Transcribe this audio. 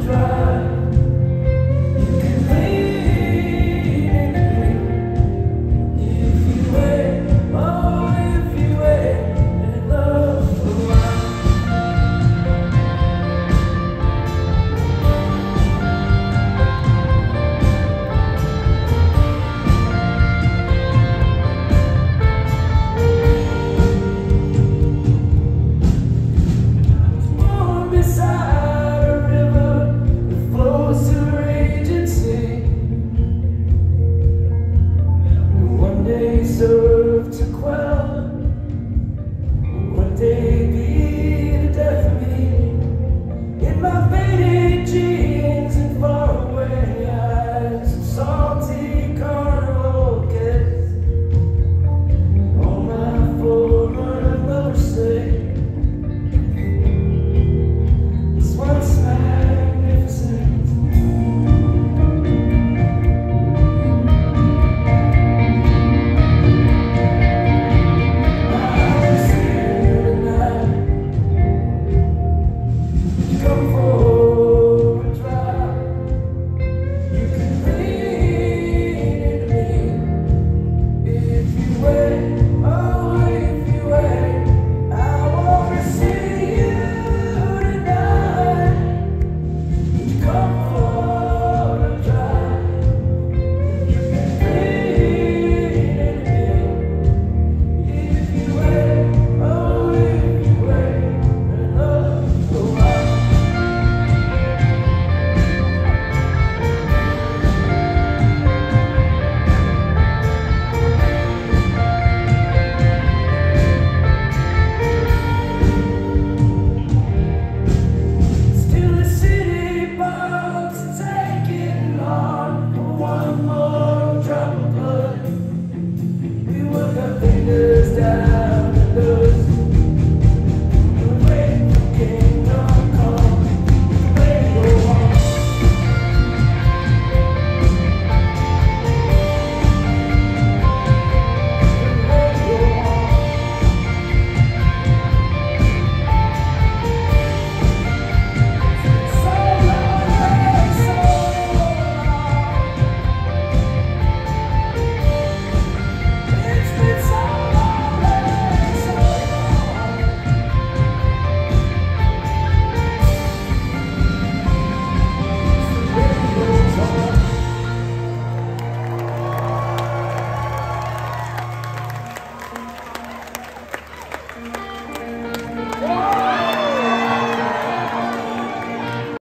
drive.